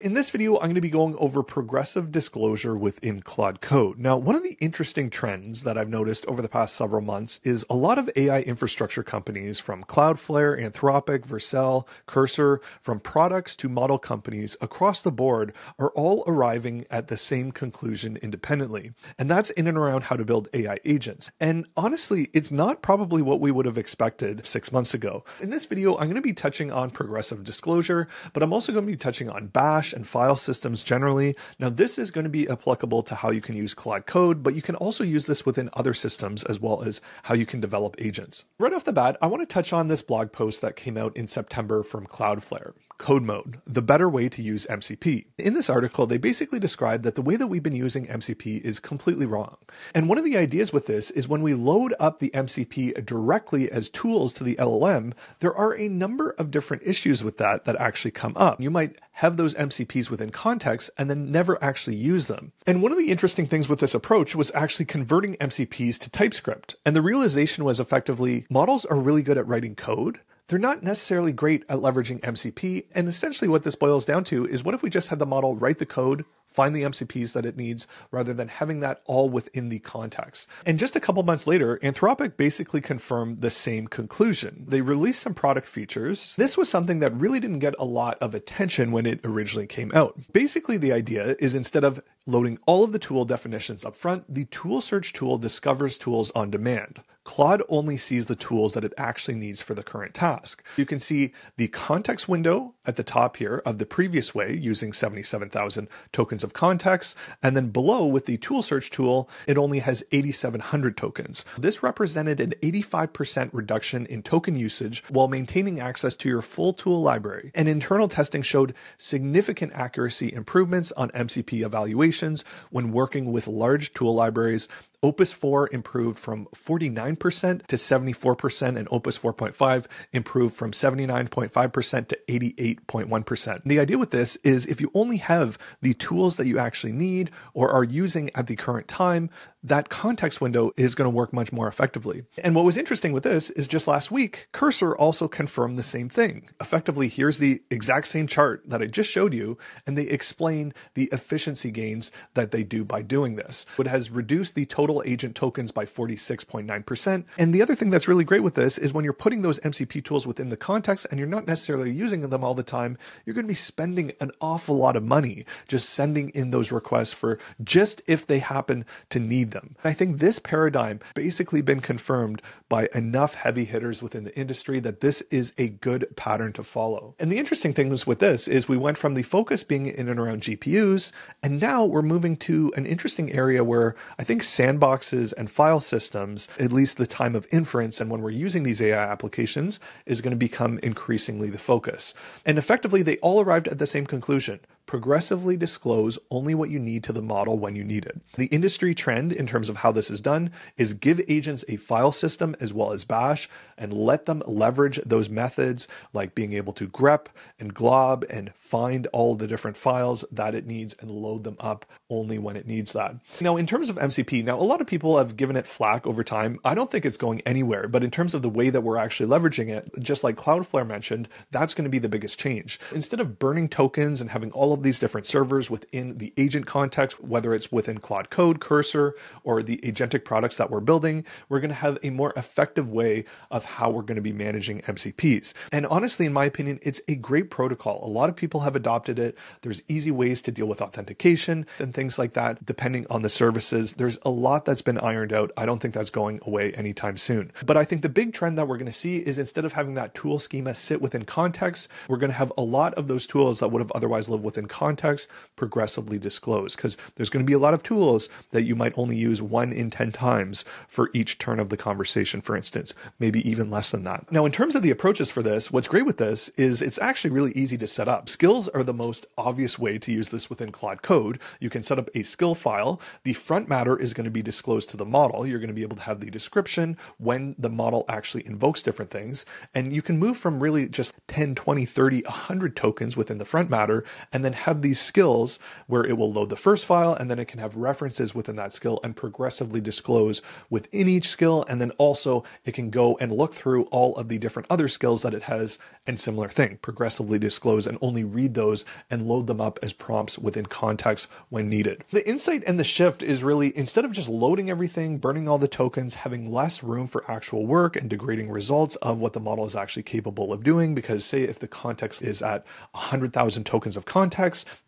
In this video, I'm going to be going over progressive disclosure within Claude Code. Now, one of the interesting trends that I've noticed over the past several months is a lot of AI infrastructure companies from Cloudflare, Anthropic, Vercel, Cursor, from products to model companies across the board are all arriving at the same conclusion independently. And that's in and around how to build AI agents. And honestly, it's not probably what we would have expected six months ago. In this video, I'm going to be touching on progressive disclosure, but I'm also going to be touching on Bash and file systems generally. Now, this is going to be applicable to how you can use Claude Code, but you can also use this within other systems as well as how you can develop agents. Right off the bat, I want to touch on this blog post that came out in September from Cloudflare. Code Mode, the better way to use MCP. In this article, they basically describe that the way that we've been using MCP is completely wrong. And one of the ideas with this is when we load up the MCP directly as tools to the LLM, there are a number of different issues with that that actually come up. You might have those MCPs within context and then never actually use them. And one of the interesting things with this approach was actually converting MCPs to TypeScript. And the realization was effectively models are really good at writing code, they're not necessarily great at leveraging MCP. And essentially, what this boils down to is what if we just had the model write the code, find the MCPs that it needs, rather than having that all within the context? And just a couple months later, Anthropic basically confirmed the same conclusion. They released some product features. This was something that really didn't get a lot of attention when it originally came out. Basically, the idea is instead of loading all of the tool definitions up front, the tool search tool discovers tools on demand. Claude only sees the tools that it actually needs for the current task. You can see the context window at the top here of the previous way using 77,000 tokens of context. And then below with the tool search tool, it only has 8,700 tokens. This represented an 85% reduction in token usage while maintaining access to your full tool library. And internal testing showed significant accuracy improvements on MCP evaluations when working with large tool libraries Opus 4 improved from 49% to 74%, and Opus 4.5 improved from 79.5% to 88.1%. The idea with this is if you only have the tools that you actually need or are using at the current time, that context window is going to work much more effectively. And what was interesting with this is just last week, Cursor also confirmed the same thing. Effectively, here's the exact same chart that I just showed you, and they explain the efficiency gains that they do by doing this. It has reduced the total agent tokens by 46.9%. And the other thing that's really great with this is when you're putting those MCP tools within the context and you're not necessarily using them all the time, you're going to be spending an awful lot of money just sending in those requests for just if they happen to need them them. I think this paradigm basically been confirmed by enough heavy hitters within the industry that this is a good pattern to follow. And the interesting thing was with this is we went from the focus being in and around GPUs, and now we're moving to an interesting area where I think sandboxes and file systems, at least the time of inference and when we're using these AI applications, is going to become increasingly the focus. And effectively, they all arrived at the same conclusion progressively disclose only what you need to the model when you need it. The industry trend in terms of how this is done is give agents a file system as well as bash and let them leverage those methods like being able to grep and glob and find all the different files that it needs and load them up only when it needs that. Now, in terms of MCP, now a lot of people have given it flack over time. I don't think it's going anywhere, but in terms of the way that we're actually leveraging it, just like Cloudflare mentioned, that's going to be the biggest change. Instead of burning tokens and having all of these different servers within the agent context, whether it's within Claude Code, Cursor, or the agentic products that we're building, we're going to have a more effective way of how we're going to be managing MCPs. And honestly, in my opinion, it's a great protocol. A lot of people have adopted it. There's easy ways to deal with authentication and things like that, depending on the services. There's a lot that's been ironed out. I don't think that's going away anytime soon. But I think the big trend that we're going to see is instead of having that tool schema sit within context, we're going to have a lot of those tools that would have otherwise lived within context progressively disclose because there's going to be a lot of tools that you might only use one in 10 times for each turn of the conversation, for instance, maybe even less than that. Now, in terms of the approaches for this, what's great with this is it's actually really easy to set up. Skills are the most obvious way to use this within Claude Code. You can set up a skill file. The front matter is going to be disclosed to the model. You're going to be able to have the description when the model actually invokes different things. And you can move from really just 10, 20, 30, 100 tokens within the front matter and then have these skills where it will load the first file and then it can have references within that skill and progressively disclose within each skill. And then also it can go and look through all of the different other skills that it has and similar thing, progressively disclose and only read those and load them up as prompts within context when needed. The insight and the shift is really instead of just loading everything, burning all the tokens, having less room for actual work and degrading results of what the model is actually capable of doing. Because, say, if the context is at 100,000 tokens of context,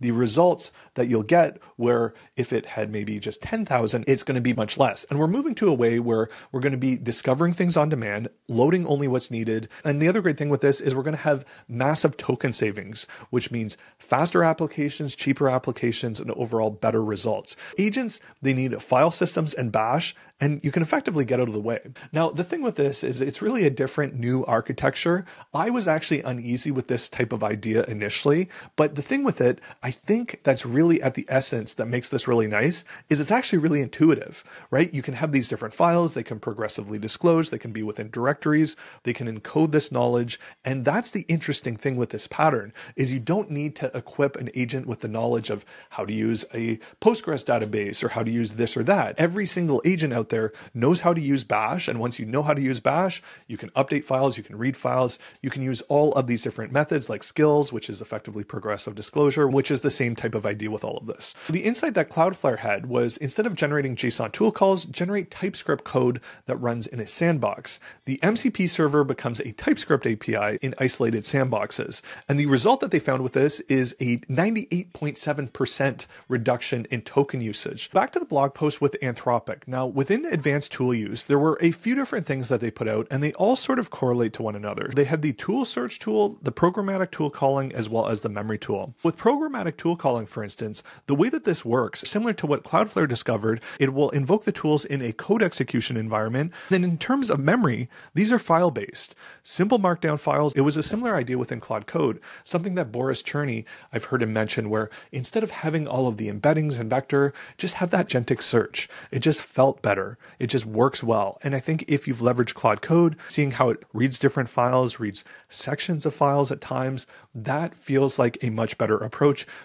the results that you'll get, where if it had maybe just 10,000, it's going to be much less. And we're moving to a way where we're going to be discovering things on demand, loading only what's needed. And the other great thing with this is we're going to have massive token savings, which means faster applications, cheaper applications, and overall better results. Agents, they need file systems and bash and you can effectively get out of the way. Now, the thing with this is it's really a different new architecture. I was actually uneasy with this type of idea initially, but the thing with it, I think that's really at the essence that makes this really nice is it's actually really intuitive, right? You can have these different files, they can progressively disclose, they can be within directories, they can encode this knowledge, and that's the interesting thing with this pattern is you don't need to equip an agent with the knowledge of how to use a Postgres database or how to use this or that. Every single agent out there knows how to use bash. And once you know how to use bash, you can update files, you can read files, you can use all of these different methods like skills, which is effectively progressive disclosure, which is the same type of idea with all of this. The insight that Cloudflare had was instead of generating JSON tool calls, generate TypeScript code that runs in a sandbox. The MCP server becomes a TypeScript API in isolated sandboxes. And the result that they found with this is a 98.7% reduction in token usage. Back to the blog post with Anthropic. Now, within advanced tool use, there were a few different things that they put out, and they all sort of correlate to one another. They had the tool search tool, the programmatic tool calling, as well as the memory tool. With programmatic tool calling, for instance, the way that this works, similar to what Cloudflare discovered, it will invoke the tools in a code execution environment. Then, in terms of memory, these are file based. Simple markdown files, it was a similar idea within Claude Code, something that Boris Cherny, I've heard him mention, where instead of having all of the embeddings and vector, just have that Gentic search. It just felt better. It just works well. And I think if you've leveraged Claude Code, seeing how it reads different files, reads sections of files at times, that feels like a much better approach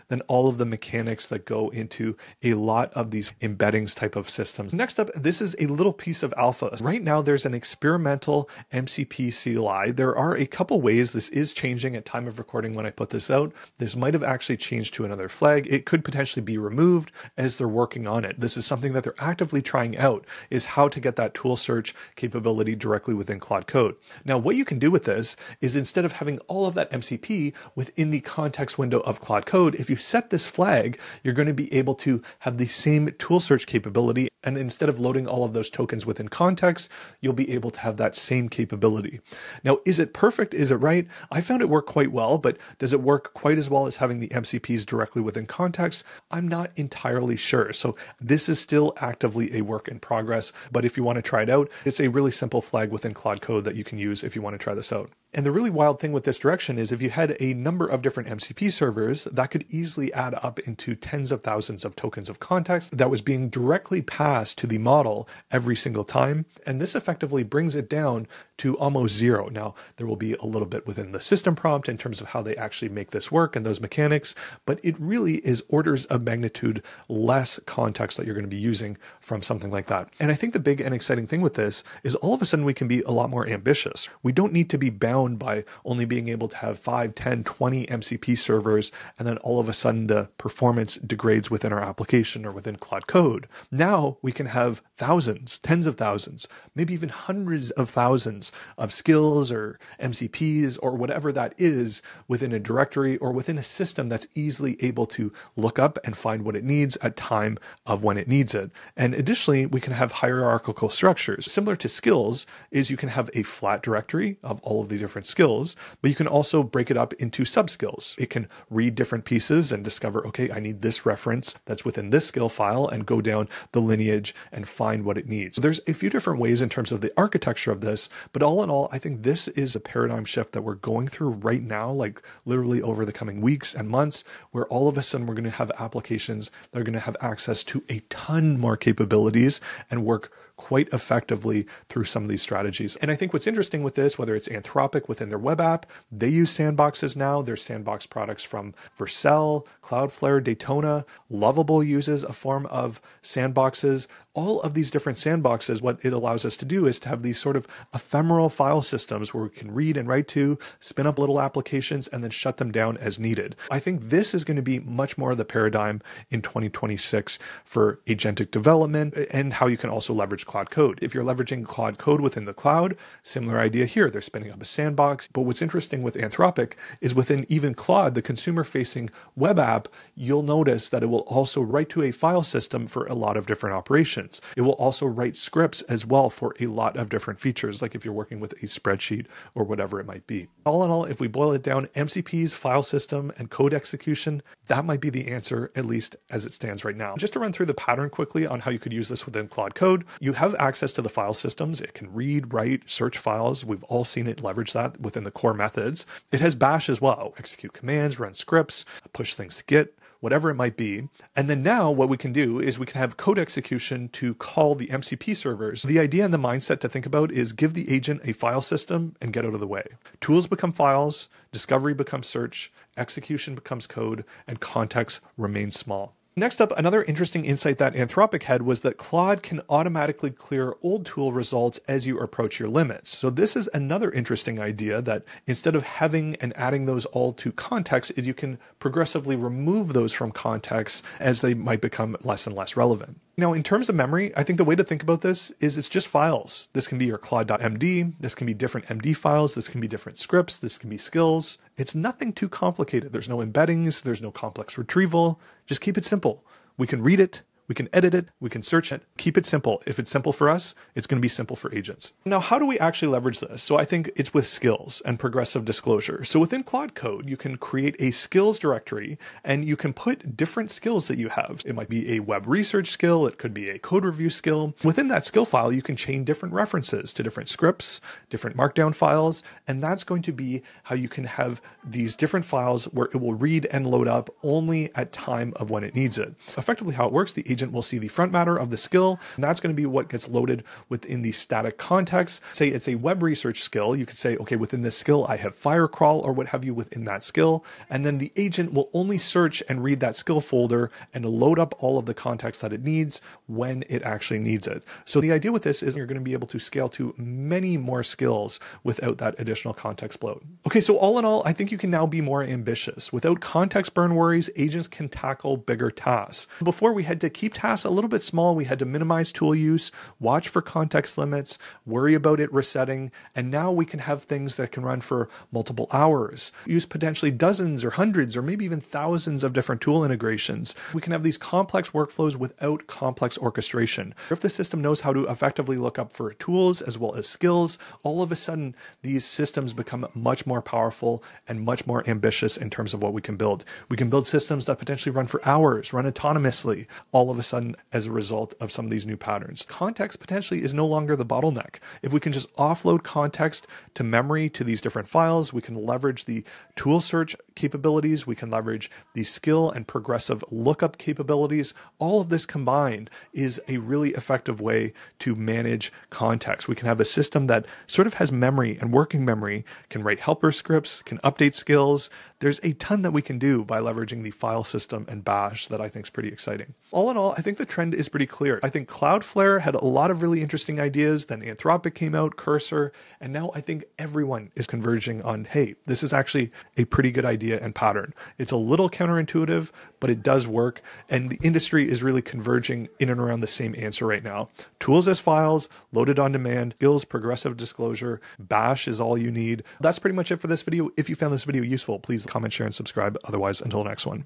than all of the mechanics that go into a lot of these embeddings type of systems. Next up, this is a little piece of alpha. Right now, there's an experimental MCP CLI. There are a couple ways this is changing at time of recording when I put this out. This might have actually changed to another flag. It could potentially be removed as they're working on it. This is something that they're actively trying out is how to get that tool search capability directly within Claude Code. Now, what you can do with this is instead of having all of that MCP within the context window of Code, if you set this flag, you're going to be able to have the same tool search capability. And instead of loading all of those tokens within context, you'll be able to have that same capability. Now, is it perfect? Is it right? I found it work quite well, but does it work quite as well as having the MCPs directly within context? I'm not entirely sure. So this is still actively a work in progress. But if you want to try it out, it's a really simple flag within Claude Code that you can use if you want to try this out. And the really wild thing with this direction is if you had a number of different MCP servers, that could easily add up into tens of thousands of tokens of context that was being directly passed to the model every single time. And this effectively brings it down to almost zero. Now, there will be a little bit within the system prompt in terms of how they actually make this work and those mechanics, but it really is orders of magnitude less context that you're going to be using from something like that. And I think the big and exciting thing with this is all of a sudden we can be a lot more ambitious. We don't need to be bound by only being able to have 5, 10, 20 MCP servers, and then all of a sudden the performance degrades within our application or within Claude Code. Now we can have thousands, tens of thousands, maybe even hundreds of thousands of skills or MCPs or whatever that is within a directory or within a system that's easily able to look up and find what it needs at time of when it needs it. And additionally, we can have hierarchical structures. Similar to skills is you can have a flat directory of all of the different skills, but you can also break it up into sub skills. It can read different pieces and discover, okay, I need this reference that's within this skill file and go down the lineage and find what it needs. So there's a few different ways in terms of the architecture of this, but all in all, I think this is a paradigm shift that we're going through right now, like literally over the coming weeks and months, where all of a sudden we're going to have applications that are going to have access to a ton more capabilities and work quite effectively through some of these strategies. And I think what's interesting with this, whether it's Anthropic within their web app, they use sandboxes now. There's sandbox products from Vercel, Cloudflare, Daytona. Lovable uses a form of sandboxes all of these different sandboxes, what it allows us to do is to have these sort of ephemeral file systems where we can read and write to, spin up little applications, and then shut them down as needed. I think this is going to be much more of the paradigm in 2026 for agentic development and how you can also leverage Claude Code. If you're leveraging Claude Code within the cloud, similar idea here. They're spinning up a sandbox. But what's interesting with Anthropic is within even Claude, the consumer facing web app, you'll notice that it will also write to a file system for a lot of different operations. It will also write scripts as well for a lot of different features, like if you're working with a spreadsheet or whatever it might be. All in all, if we boil it down, MCP's file system and code execution, that might be the answer, at least as it stands right now. Just to run through the pattern quickly on how you could use this within Claude Code, you have access to the file systems. It can read, write, search files. We've all seen it leverage that within the core methods. It has bash as well, execute commands, run scripts, push things to Git whatever it might be. And then now what we can do is we can have code execution to call the MCP servers. The idea and the mindset to think about is give the agent a file system and get out of the way. Tools become files, discovery becomes search, execution becomes code, and context remains small. Next up, another interesting insight that Anthropic had was that Claude can automatically clear old tool results as you approach your limits. So this is another interesting idea that instead of having and adding those all to context is you can progressively remove those from context as they might become less and less relevant. Now, in terms of memory, I think the way to think about this is it's just files. This can be your Claude.md, this can be different MD files, this can be different scripts, this can be skills. It's nothing too complicated. There's no embeddings, there's no complex retrieval. Just keep it simple. We can read it, we can edit it, we can search it, keep it simple. If it's simple for us, it's going to be simple for agents. Now, how do we actually leverage this? So I think it's with skills and progressive disclosure. So within Claude Code, you can create a skills directory and you can put different skills that you have. It might be a web research skill, it could be a code review skill. Within that skill file, you can chain different references to different scripts, different markdown files, and that's going to be how you can have these different files where it will read and load up only at time of when it needs it. Effectively how it works, the agent will see the front matter of the skill, and that's going to be what gets loaded within the static context. Say it's a web research skill, you could say, okay, within this skill, I have Firecrawl or what have you within that skill, and then the agent will only search and read that skill folder and load up all of the context that it needs when it actually needs it. So the idea with this is you're going to be able to scale to many more skills without that additional context bloat. Okay, so all in all, I think you can now be more ambitious. Without context burn worries, agents can tackle bigger tasks. Before we had to keep tasks a little bit small, we had to minimize tool use, watch for context limits, worry about it resetting, and now we can have things that can run for multiple hours, use potentially dozens or hundreds or maybe even thousands of different tool integrations. We can have these complex workflows without complex orchestration. If the system knows how to effectively look up for tools as well as skills, all of a sudden these systems become much more powerful and much more ambitious in terms of what we can build. We can build systems that potentially run for hours, run autonomously, all of a sudden as a result of some of these new patterns. Context potentially is no longer the bottleneck. If we can just offload context to memory to these different files, we can leverage the tool search capabilities, we can leverage the skill and progressive lookup capabilities. All of this combined is a really effective way to manage context. We can have a system that sort of has memory and working memory, can write helper scripts, can update skills. There's a ton that we can do by leveraging the file system and bash that I think is pretty exciting. All in all, I think the trend is pretty clear. I think Cloudflare had a lot of really interesting ideas. Then Anthropic came out, Cursor, and now I think everyone is converging on hey, this is actually a pretty good idea and pattern. It's a little counterintuitive, but it does work. And the industry is really converging in and around the same answer right now. Tools as files, loaded on demand, skills, progressive disclosure, bash is all you need. That's pretty much it for this video. If you found this video useful, please comment, share, and subscribe. Otherwise, until next one.